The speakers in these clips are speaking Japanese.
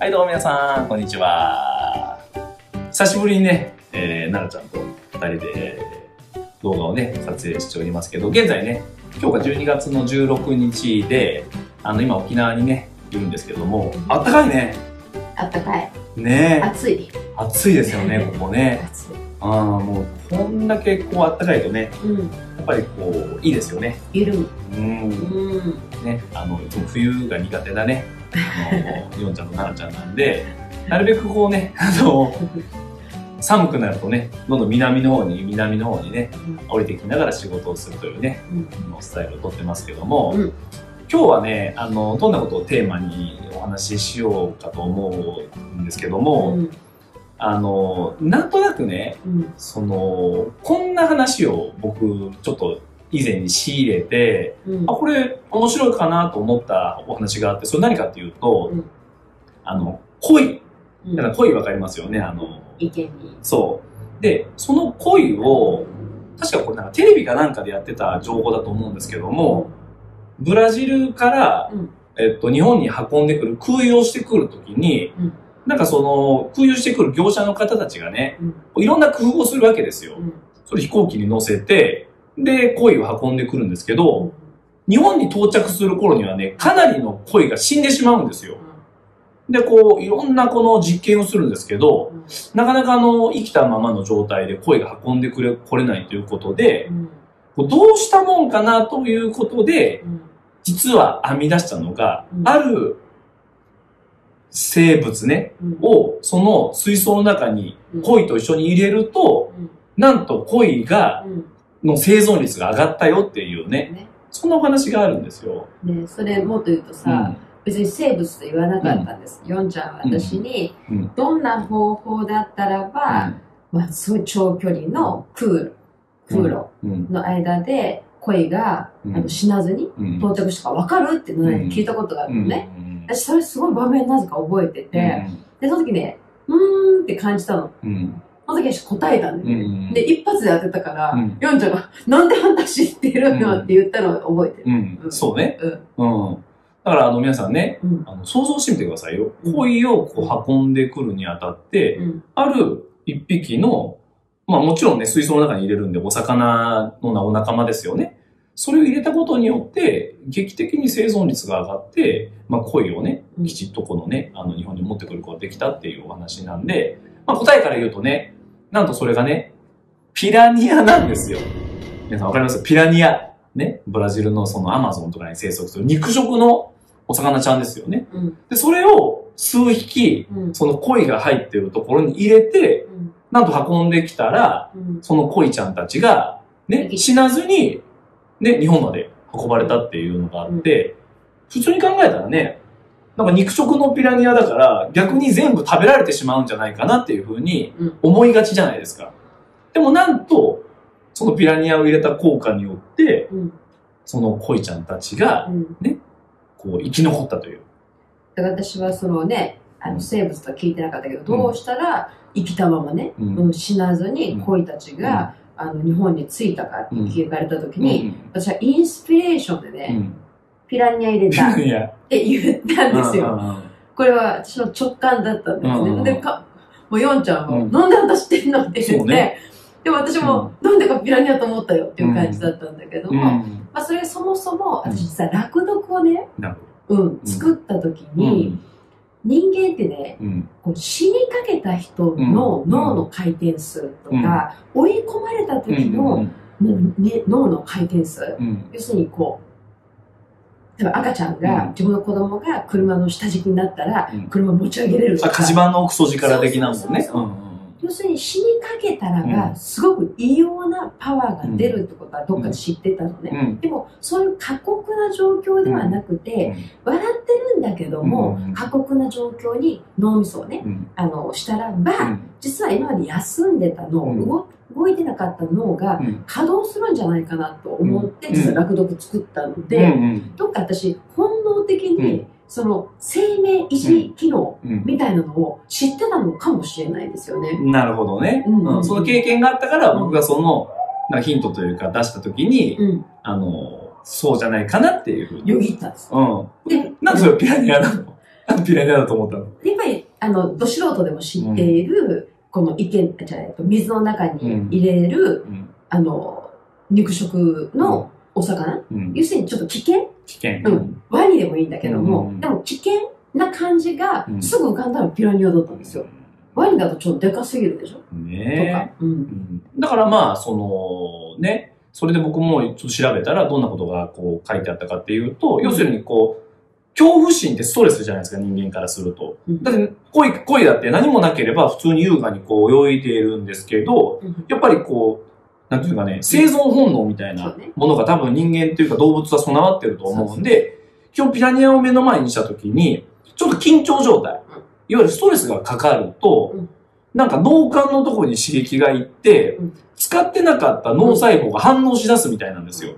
はい、どうも皆さん、こんにちは。久しぶりにね、えー、奈々ちゃんと二人で動画をね、撮影しておりますけど、現在ね、今日が12月の16日で、あの、今沖縄にね、いるんですけども、あったかいね。あったかい。ね暑い。暑いですよね、ここね。暑い。ああ、もう、こんだけこう、あったかいとね、うん。やっぱりこう、いいですよね。緩む。うん。うん。ね、あの、いつも冬が苦手なね、あの、ヨンちゃんとナナちゃんなんで、なるべくこうね、あの、寒くなるとね、どんどん南の方に、南の方にね、降りてきながら仕事をするというね、うん。のスタイルをとってますけども、うん今日はね、あの、どんなことをテーマにお話ししようかと思うんですけども、うん。あの、なんとなくね、うん。その、こんな話を僕、ちょっと以前に仕入れて、うんあ、これ面白いかなと思ったお話があって、それ何かっていうと、うんあの、恋。うんだから恋わかりますよね、あの、意見に。そう。で、その恋を、確かこれなんかテレビかなんかでやってた情報だと思うんですけども、ブラジルから、うんえっと、日本に運んでくる、空輸をしてくるときに、うんなんかその、空輸してくる業者の方たちがね、うん。いろんな工夫をするわけですよ。うん。それ飛行機に乗せて、で、恋を運んでくるんですけど、日本に到着する頃にはね、かなりの恋が死んでしまうんですよ。で、こう、いろんなこの実験をするんですけど、なかなかあの、生きたままの状態で恋が運んでくれ、来れないということでどうしたもんかなということで、うん。実は編み出したのが、うんある生物ね、うん。をその水槽の中にうん恋と一緒に入れると、うんなんと恋が、うん。の生存率が上がったよっていうね、ね。そんなお話があるんですよ。ね、それもっと言うとさ、別に生物と言わなかったんです。ヨンちゃんは私に、うん。うん。どんな方法だったらば、まあ、すごい長距離の空路、空路うん。の間で恋が、うんあの死なずにうん。到着したか分かるっていうのをねうん聞いたことがあるのね。うん。私それすごい場面なぜか覚えてて、で、その時ね、うーんって感じたの。うん。その時私答えたんうだよ。ん。で、一発で当てたから、うんヨンちゃんが、なんであんた知ってるのって言ったのを覚えてる。うん。そうね。うん。うん。だから、あの、皆さんね、うん。あの想像してみてくださいよ。うん恋をこう運んでくるにあたって、うん。ある一匹の、まあもちろんね、水槽の中に入れるんで、お魚のお仲間ですよね。それを入れたことによって、劇的に生存率が上がって、まあ恋をね、うんきちっとこのね、あの日本に持ってくることができたっていうお話なんで、まあ答えから言うとね、なんとそれがね、ピラニアなんですよ。皆さんわかります？ピラニア。ね？ブラジルのそのアマゾンとかに生息する肉食のお魚ちゃんですよね。うん。で、それを数匹、うん。その鯉が入ってるところに入れて、うん。なんと運んできたら、うん。その鯉ちゃんたちが、ね、死なずに、ね、日本まで運ばれたっていうのがあって、普通に考えたらね、なんか肉食のピラニアだから、逆に全部食べられてしまうんじゃないかなっていうふうにうん思いがちじゃないですか。でもなんと、そのピラニアを入れた効果によって、うん。その鯉ちゃんたちが、うん。こう、生き残ったという。だから私はそのね、あの生物とは聞いてなかったけど、どうしたら生きたままね、うんうん、死なずに恋たちが、あの日本に着いたかって聞かれた時に、私はインスピレーションでうね、ん。ピラニア入れた って言ったんですよ。よ。これは私の直感だったんですね。うんでかもうヨンちゃんも、うんなんであんた知ってんの？って言って、でも私も、なんでかピラニアと思ったよっていう感じだったんだけども、まん。あそれそもそも、私実は落読をね、うん、作った時。に、人間ってね、うん。こう死にかけた人のうん脳の回転数とか、追い込まれた時の、ね脳の回転数、うん。要するにこう、例えば赤ちゃんが、うん自分の子供が車の下敷きになったら、うん車持ち上げれるとあ、か、火事場のクソ力的なもんね。そうそうそううん要するに死にかけたらうが、んすごく異様なパワーが出るってことはどっかで知ってたのね。うん。でも、そういう過酷な状況ではなくて、笑ってるんだけども、うん過酷な状況に脳みそをね、うん。あの、したらば、うん。実は今まで休んでた脳、うん動動いてなかった脳がうん稼働するんじゃないかなと思って、うん実は落読作ったので、うん。どっか私、本能的に、うんその生命維持機能うん。みたいなのを知ってたのかもしれないですよね。なるほどね。その経験があったから、僕がその、なんかヒントというか出したときに、うん。あの、そうじゃないかなっていうふうに。よぎったんです。うん。で、なんでそれピラニアなの？ピラニアだと思ったの？やっぱり、あの、ど素人でも知っている、この池、じゃ水の中に入れる、うん。あの、肉食のお魚、うん。要するにちょっと危険？危険。うん。ワニでもいいんだけども、うんでも危険な感じがうんすぐ浮かんだのがピラニアだったんですよ。ワニだとちょっとでかすぎるでしょ？とねか。うんえ。うんだからまあ、その、ね、それで僕もちょっと調べたらどんなことがこう書いてあったかっていうと、要するにこう、恐怖心ってストレスじゃないですか、人間からすると。うん。だって、恋、恋だって何もなければ普通に優雅にこう泳いでいるんですけど、うん。やっぱりこう、なんていうかね、生存本能みたいなものが多分人間っていうか動物は備わってると思うんで、今日ピラニアを目の前にしたときに、ちょっと緊張状態、うん。いわゆるストレスがかかると、うん。なんか脳幹のところに刺激がいって、うん。使ってなかった脳細胞が反応し出すみたいなんですよ。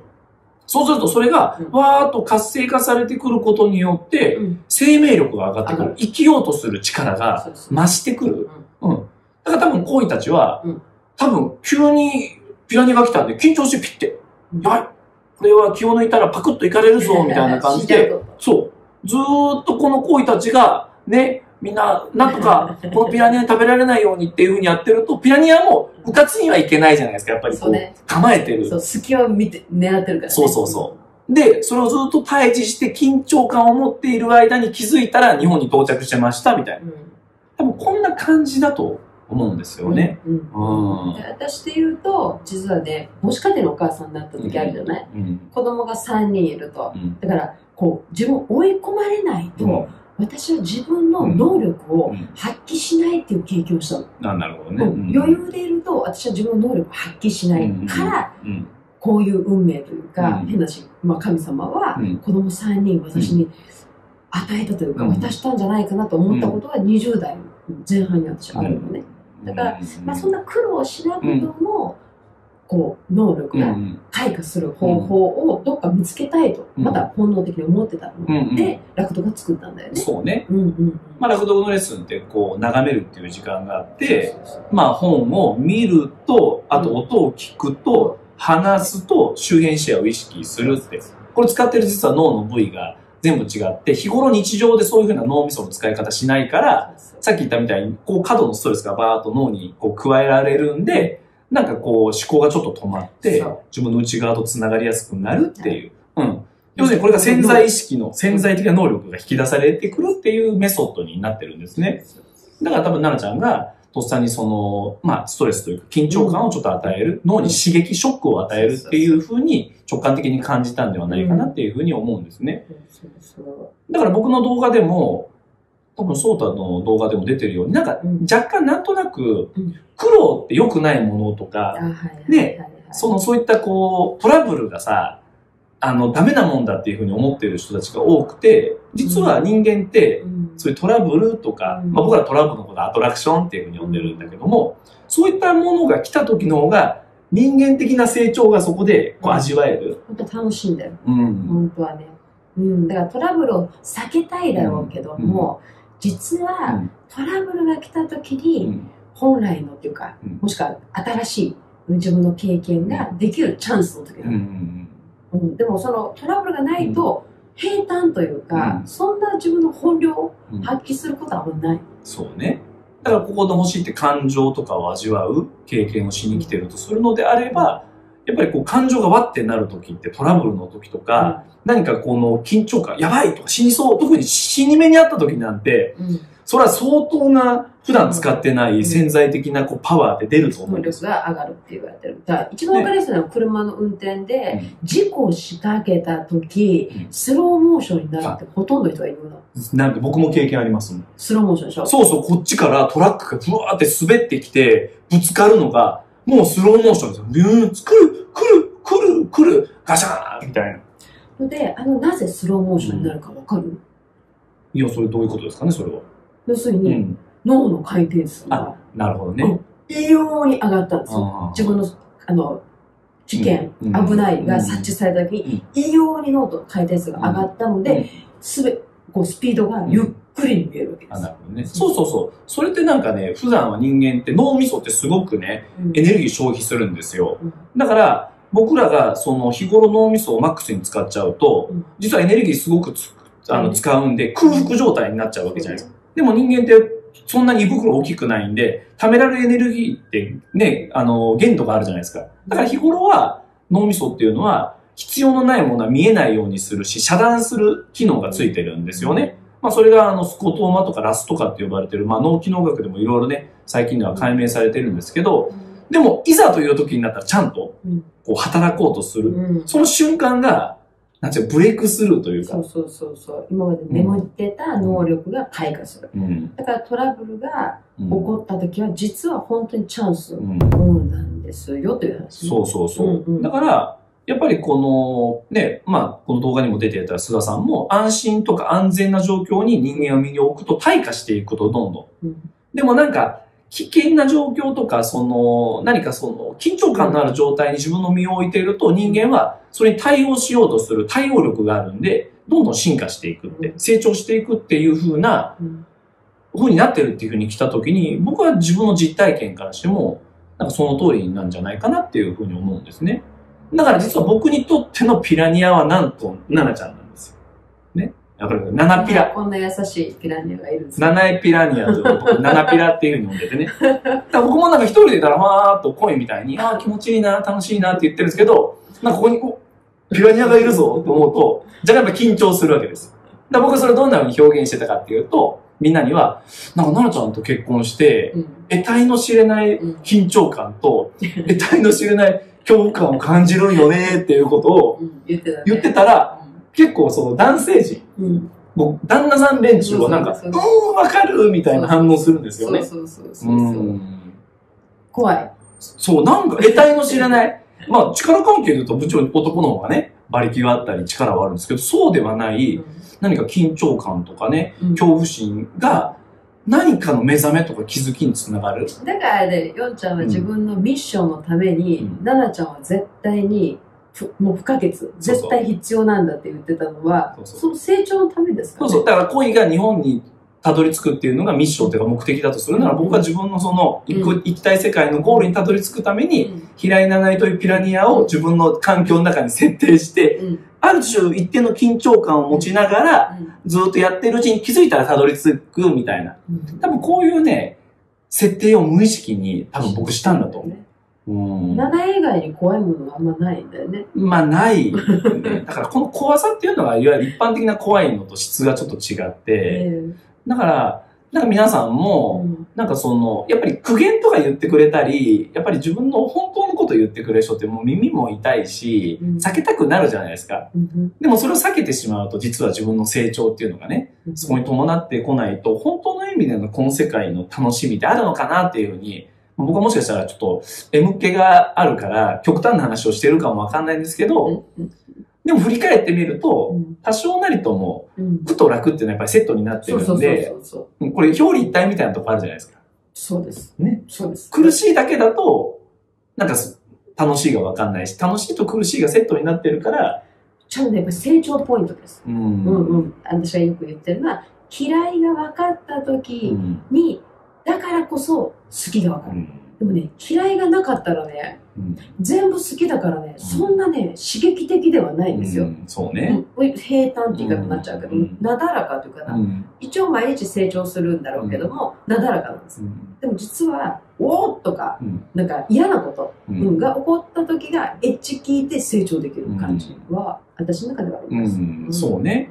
そうするとそれがうん。わーっと活性化されてくることによって、うん。生命力が上がってくる。生きようとする力が増してくる。うん。だから多分恋たちは、うん。多分急にピラニアが来たんで緊張してピッて、うん。やばい。これは気を抜いたらパクッといかれるぞ、みたいな感じで、そう。ずーっとこの恋たちが、ね、みんな、なんとか、このピラニアに食べられないようにっていう風にやってると、ピラニアも、うかつにはいけないじゃないですか。やっぱりこう、そうね構えてる。そう、隙を見て、狙ってるから、ね。そうそうそうで、それをずっと対峙して緊張感を持っている間に気づいたら日本に到着してました、みたいな。うん。多分こんな感じだと思うんですよね。うん。うんで私で言うと、実はね、母子家庭のお母さんになった時あるじゃない、うん。子供が3人いると。うん。だから、こう、自分を追い込まれないと、私は自分の能力をうん。発揮しないっていう経験をしたの。あなるほどね。うん。余裕でいると、私は自分の能力を発揮しないから、うん。こういう運命というか、うん。変なし、まあ、神様はうん。子供3人私に与えたというか、うん。渡したんじゃないかなと思ったことは20代前半に私あるのね。だからうん、まあ、そんな苦労しなくても、こう、能力がうん。開花する方法をどっか見つけたいと、うんまた本能的に思ってたうんうんので、ラクトが作ったんだよね。そうね。うんうんうん。まあ、落語のレッスンってこう、眺めるっていう時間があって、まあ、本を見ると、あと音を聞くと、話すと、周辺視野を意識するって。これ使ってる実は脳の部位が全部違って、日頃日常でそういうふうな脳みその使い方しないから、さっき言ったみたいに、こう、過度のストレスがバーッと脳にこう加えられるんで、なんかこう、思考がちょっと止まって自分の内側と繋がりやすくなるっていう。うん。要するにこれが潜在意識の、潜在的な能力が引き出されてくるっていうメソッドになってるんですね。だから多分、奈々ちゃんが、とっさにその、まあ、ストレスというか、緊張感をちょっと与える、脳に刺激、ショックを与えるっていうふうに直感的に感じたんではないかなっていうふうに思うんですね。だから僕の動画でも、多分、ソータの動画でも出てるように、なんかうん。若干なんとなくうん、苦労って良くないものとか、ねその、そういったこう、トラブルがさ、あの、ダメなもんだっていうふうに思ってる人たちが多くて、実は人間って、うん。そういうトラブルとか、うん。まあ、僕らトラブルのことはアトラクションっていうふうに呼んでるんだけども、そういったものが来た時の方が、人間的な成長がそこでこううん。味わえる。本当楽しいんだよ。うん。本当はね。うん、だからトラブルを避けたいだろうけども、実はうん。トラブルが来た時うに、ん。本来のっていうか、うん。もしくは新しい自分の経験ができるチャンスの時うんうなの。ん。うん。でもそのトラブルがないと、平坦というか、うん。そんな自分の本領をうん。発揮することはあんまない。そうね。だからここで欲しいって感情とかを味わう経験をしに来てるとするのであれば、やっぱりこう感情がわってなる時ってトラブルの時とか、何かこの緊張感、やばいとか死にそう、特に死に目にあった時なんて、うん、うんそれは相当な普段使ってない潜在的なこうパワーで出ると思う能んです力が上がるって言われてる。だから一番わかりやすいのは車の運転で、うん。事故を仕掛けた時、うん。スローモーションになるってほとんどの人が言うの。なんて僕も経験あります。スローモーションでしょ？そうそう、こっちからトラックがブワーって滑ってきて、ぶつかるのが、もうスローモーションですよ。ビューン、来る、来る、来る、来る、ガシャーンみたいな。ので、あの、なぜスローモーションになるかわかる、いや、それどういうことですかね、それは。要するに、うん。脳の回転数があ、なるほどね。異様に上がったんですよ。自分の、あの、危険、うんうん危ないが察知された時に、異様に脳の回転数が上がったので、すべ、こう、スピードがゆっくりに見えるわけであ、す。なるほどね。そうそうそう。それってなんかね、普段は人間って脳みそってすごくね、うんエネルギー消費するんですよ。うんだから、僕らがその日頃脳みそをマックスに使っちゃうと、うん実はエネルギーすごくつあの使うんで空腹状態になっちゃうわけじゃないですか。でも人間ってそんなに胃袋大きくないんで、貯められるエネルギーってね、あの、限度があるじゃないですか。だから日頃は脳みそっていうのは必要のないものは見えないようにするし、遮断する機能がついてるんですよね。まあそれがあのスコトーマとかラスとかって呼ばれてる、まあ脳機能学でもいろいろね、最近では解明されてるんですけど、でもいざという時になったらちゃんとうんこう働こうとする。うんその瞬間が、なんていうのブレイクスルーというかそう、そうそうそう。今まで眠ってた能力が開花する。うん。だからトラブルがうん起こった時は実は本当にチャンス、なんですよという話ね、そうそうそう。うんうんだから、やっぱりこの、ね、まあ、この動画にも出てた須田さんも、安心とか安全な状況に人間を身に置くと退化していくと、どんどん。うんでもなんか、危険な状況とか、その、何かその、緊張感のある状態に自分の身を置いていると、人間はそれに対応しようとする対応力があるんで、どんどん進化していくってう、ん成長していくっていう風な、うん風になってるっていう風に来た時に、僕は自分の実体験からしても、なんかその通りなんじゃないかなっていう風に思うんですね。だから実は僕にとってのピラニアはなんと、ナナちゃんなんですよ。ね？わかるナナピラ。こんな優しいピラニアがいるんですナナエピラニアという僕、ナナピラっていう風に呼んでてね。だ僕もなんか一人でいたら、わーっと声みたいに、ああ、気持ちいいな、楽しいなって言ってるんですけど、なんかここにこう、ピラニアがいるぞと思うと、じゃあやっぱ緊張するわけです。だ僕はそれどんな風に表現してたかっていうと、みんなには、なんか奈々ちゃんと結婚して、うん得体の知れないうん緊張感と、得体の知れない恐怖感を感じるよねっていうことをうん言ってたら、結構その男性陣、うん。僕、旦那さん連中はなんか、うん、わかるみたいな反応するんですよね。怖い。そう、なんか得体の知れない。まあ、力関係で言うと、部長、男の方がね、馬力があったり力はあるんですけど、そうではない、何か緊張感とかね、うん。恐怖心が、何かの目覚めとか気づきにつながる？だからね、ヨンちゃんは自分のミッションのために、うん。ナナちゃんは絶対にふもう不可欠、絶対必要なんだって言ってたのは、その成長のためですかね。そうそう。だから恋が日本にたどり着くっていうのがミッションというか目的だとするなら、僕は自分のその行く、うん行きたい世界のゴールにたどり着くために、うん。平井七井というピラニアを自分の環境の中に設定して、うんある種一定の緊張感を持ちながら、ずっとやってるうちに気づいたらたどり着くみたいな。うん多分こういうね、設定を無意識に多分僕したんだと思う。うん。7以外に怖いものがあんまないんだよね。まあない、ね。だからこの怖さっていうのが、いわゆる一般的な怖いのと質がちょっと違って、えだから、なんか皆さんえも、うんなんかその、やっぱり苦言とか言ってくれたり、やっぱり自分の本当のこと言ってくれる人ってもう耳も痛いし、うん。避けたくなるじゃないですか。うんでもそれを避けてしまうと、実は自分の成長っていうのがね、うんそこに伴ってこないと、本当の意味でのこの世界の楽しみってあるのかなっていうふうに、僕はもしかしたらちょっと M 気があるから、極端な話をしてるかもわかんないんですけど、うんでも振り返ってみるうと、ん多少なりともうん苦と楽っていうのはやっぱりセットになってるんで。これ表裏一体みたいなとこあるじゃないですか。そうです。ね。そうです。苦しいだけだと、なんかす楽しいがわかんないし、楽しいと苦しいがセットになってるから、ちゃんとね、やっぱ成長ポイントです。うん。うんうん。私がよく言ってるのは、嫌いが分かったう時んに、だからこそ好きが分かる。うんでもね、嫌いがなかったらね、うん。全部好きだからね、そんなね、刺激的ではないんですよ。うんそうね。うん。平坦って言い方になっちゃうけど、うん。なだらかというかな、うん。一応毎日成長するんだろうけども、なだらかなんです。でも実は、おーっとか、うん。なんか嫌なこと、が起こった時が、エッジ聞いて成長できる感じは、私の中ではあります。うん。そうね。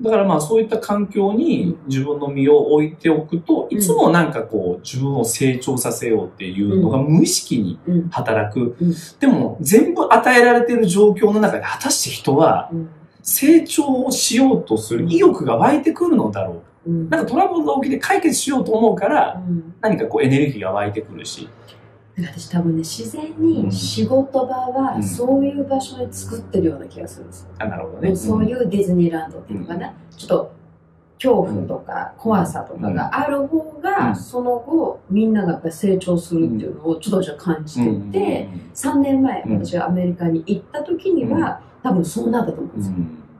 うんだからまあそういった環境に自分の身を置いておくと、いつもなんかこう自分を成長させようっていうのが無意識にうん。働く。うん。でも全部与えられている状況の中で果たして人はうん。成長をしようとする意欲が湧いてくるのだろう。うん。なんかトラブルが起きて解決しようと思うからうん。何かこうエネルギーが湧いてくるし。私多分ね、自然うん。に仕事場うはん。そういう場所に作ってるような気がするんですよ。あ、なるほどね。そういうディズニーランドっていうのかな、ちょっと恐怖とか怖さとかがある方が、うん。その後みんながやっぱり成長するっていうのをちょっと私は感じていて、3年前うん。私がアメリカに行った時には、多分そうなったと思うんですよ。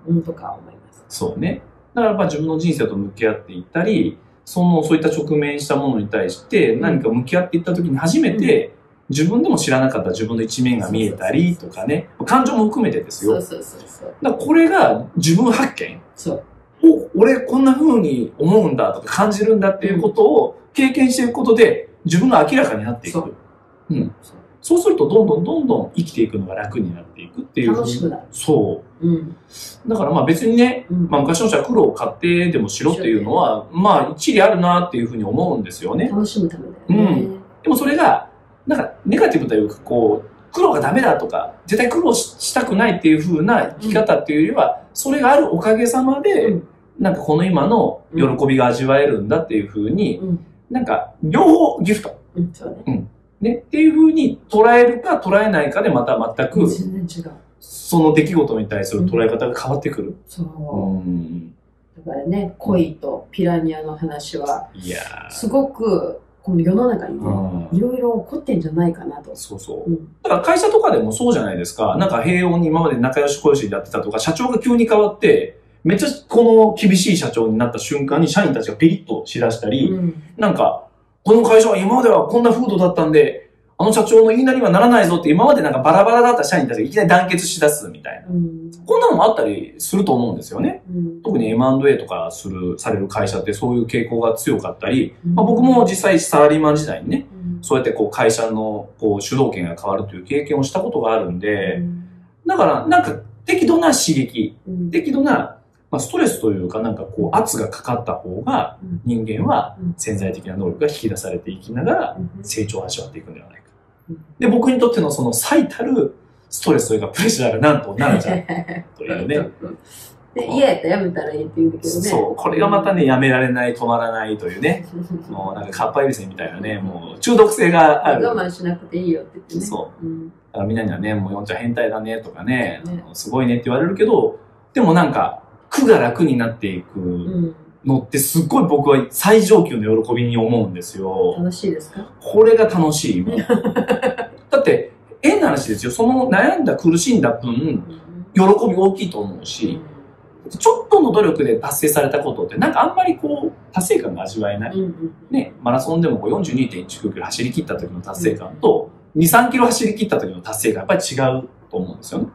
うん。うん、とか思います。そうね。だからやっぱ自分の人生と向き合っていったり、その、そういった直面したものに対して何か向き合っていった時に初めて、自分でも知らなかった自分の一面が見えたりとかね、感情も含めてですよ。そうそうそうそう。だからこれが自分発見。そう。お俺こんな風に思うんだとか感じるんだっていうことを経験していくことで自分が明らかになっていく。そううん。そうするとどんどんどんどん生きていくのが楽になっていくっていう。楽しくなる。そうん。う。だからまあ別にね、うんまあ昔の人は苦労を買ってでもしろっていうのは、まあ一理あるなっていうふうに思うんですよね。楽しむためだよね。でもそれが、なんかネガティブというかこう、苦労がダメだとか、絶対苦労ししたくないっていう風な生き方っていうよりは、それがあるおかげさまで、うんなんかこの今の喜びが味わえるんだっていう風に、うん。なんか両方ギフト。うん、そうね。ね、っていう風に捉えるか捉えないかでまた全く、全然違う。その出来事に対する捉え方が変わってくる。そう。うん。だからね、恋とピラニアの話は、いやすごく、この世の中にー。ね、うんいろいろ起こってんじゃないかなと。そうそうう。ん。だから会社とかでもそうじゃないですか。なんか平穏に今まで仲良し小良しでやってたとか、社長が急に変わって、めっちゃこの厳しい社長になった瞬間に社員たちがピリッとしだしたり、うん。なんか、この会社は今まではこんな風土だったんで、あの社長の言いなりはならないぞって今までなんかバラバラだった社員たちがいきなり団結しだすみたいな。うん。こんなのもあったりすると思うんですよね。うん。特に M&A とかする、される会社ってそういう傾向が強かったり、まあ、僕も実際サラリーマン時代にね、うん、そうやってこう会社のこう主導権が変わるという経験をしたことがあるんで、だからなんか適度な刺激、うん、適度な、まあ、ストレスというかなんかこう圧がかかった方がうん人間はうん潜在的な能力が引き出されていきながらうん成長を味わっていくんではないか。うんで、僕にとってのその最たるストレスというかプレッシャーがなんとなるじゃん というね。で、嫌やったらやめたらいいって言うんだけどね。そう、これがまたね、やめられない、止まらないというね。もうなんかカッパエビセンみたいなね、もう中毒性がある。我慢しなくていいよって言ってね。。そうん。だからみんなにはね、もうヨンちゃん変態だねとかね、ねすごいねって言われるけど、でもなんか、苦が楽になっていくうん。のってすっごい僕は最上級の喜びに思うんですよ。楽しいですか？これが楽しい。だって、変な話ですよ。その悩んだ苦しんだ分、喜び大きいと思うし、ちょっとの努力で達成されたことって、なんかあんまりこう、達成感が味わえない。ね、マラソンでもこう42.195キロ走り切った時の達成感と、2、3キロ走り切った時の達成感、やっぱり違うと思うんですよね。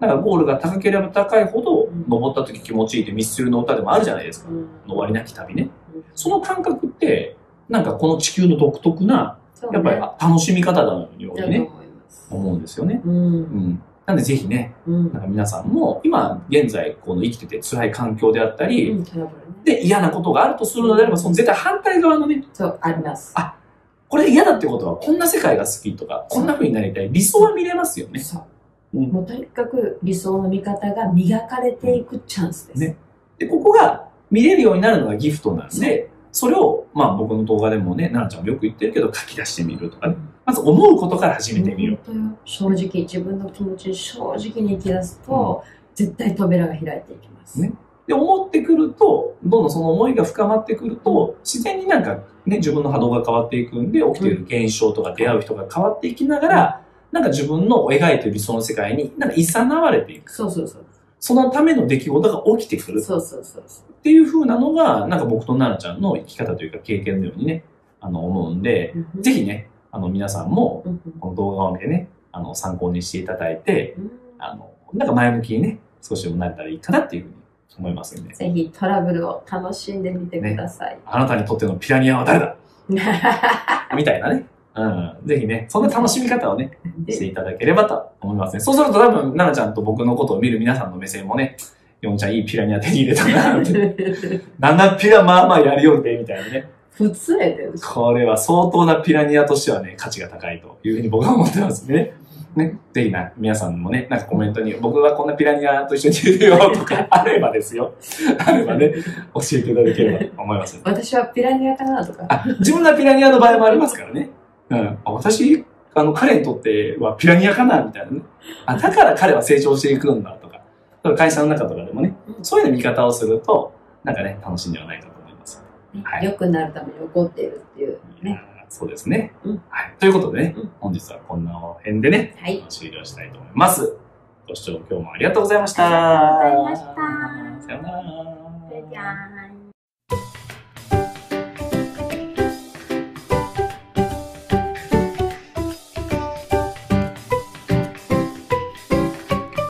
だからゴールが高ければ高いほど、登った時気持ちいいってミスチルの歌でもあるじゃないですか。うん終わりなき旅ね。その感覚って、なんかこの地球の独特な、やっぱり楽しみ方だようにね、思うんですよね。う。うんん。なんでぜひね、うん。なんか皆さんも、今現在この生きてて辛い環境であったり、で嫌なことがあるとするのであれば、その絶対反対側のね、そう、あります。あこれ嫌だってことは、こんな世界が好きとか、こんな風になりたい、理想は見れますよね。そう。うん。もうとにかく理想の見方が磨かれていくチャンスです。ね。で、ここが見れるようになるのがギフトなんで、それを、まあ僕の動画でもね、奈々ちゃんもよく言ってるけど、書き出してみるとかね。まず思うことから始めてみる。正直、自分の気持ちに正直に生き出すと、絶対扉が開いていきます。ね。で、思ってくると、どんどんその思いが深まってくると、自然になんかね、自分の波動が変わっていくんで、起きている現象とか出会う人が変わっていきながら、なんか自分の描いてる理想の世界に、なんかいさなわれていく。そうそうそう。そのための出来事が起きてくる。そうそうそう。っていう風なのが、なんか僕と奈々ちゃんの生き方というか経験のようにね、あの、思うんで、うんぜひね、あの、皆さんも、うんこの動画を見てね、あの、参考にしていただいて、うんあの、なんか前向きにね、少しでもなれたらいいかなっていうふうに思いますんで、ぜひトラブルを楽しんでみてください。あなたにとってのピラニアは誰だ？みたいなね。うん。ぜひね、そんな楽しみ方をね、していただければと思いますね。そうすると多分、奈々ちゃんと僕のことを見る皆さんの目線もね、ヨンちゃんいいピラニア手に入れたなって。7ピラまあまあやるよって、みたいなね。普通やで。これは相当なピラニアとしてはね、価値が高いというふうに僕は思ってますね。ね、ぜひな、皆さんもね、なんかコメントに、僕はこんなピラニアと一緒にいるよとか、あればですよ。あればね、教えていただければと思います。私はピラニアかなとか。あ、自分がピラニアの場合もありますからね。うん。あ私、あの、彼にとってはピラニアかなみたいなね。あ、だから彼は成長していくんだとか。会社の中とかでもね、そういう見方をすると、なんかね、楽しいんではないかと思います。はい良くなるために起こっているっていうね。そうですね、うんはい。ということでね、うん本日はこんな辺でね、はい。終了したいと思います。ご視聴今日もありがとうございました。ありがとうございましたさようなら。じゃあ